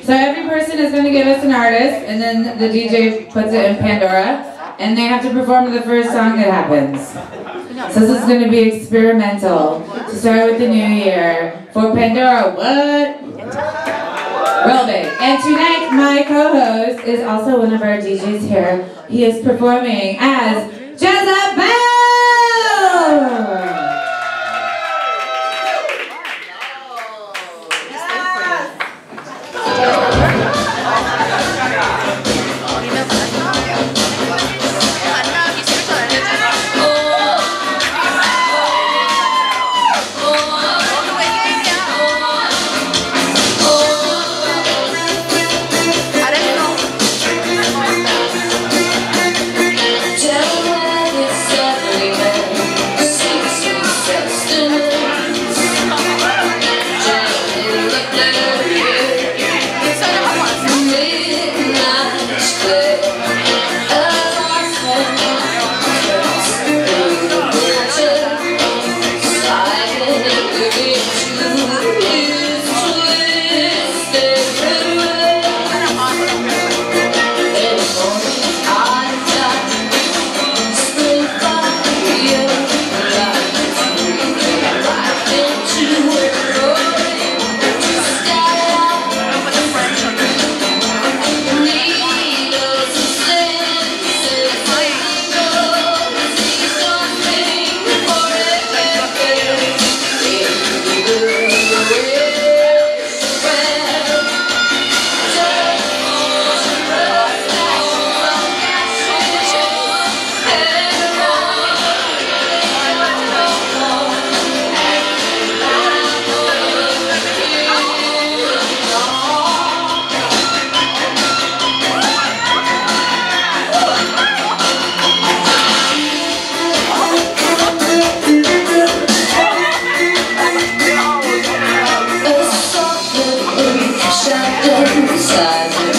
So every person is going to give us an artist, and then the DJ puts it in Pandora, and they have to perform the first song that happens. So this is going to be experimental to start with the new year for Pandora. What? Real big. And tonight, my co-host is also one of our DJs here. He is performing as Jezza Belle! Through